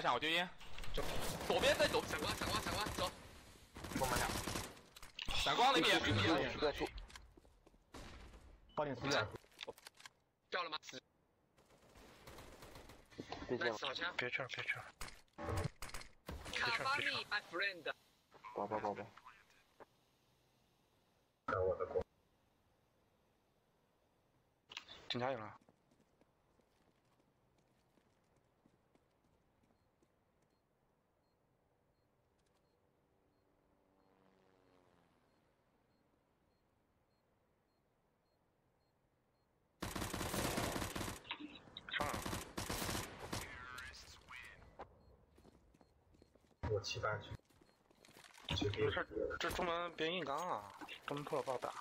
想我丢烟，走左边再走，闪光闪光闪光，走。我慢点。闪光那边。十个树。八点十点。掉了吗？别这样。别去了，别去了。卡巴利，my friend。宝宝宝宝。我的锅。警察有了。七八九。没事，这中门别硬刚啊，中门破了不好打。